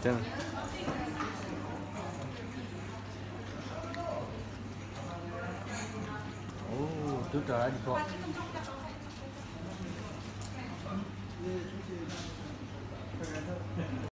真的。哦，都这儿你说。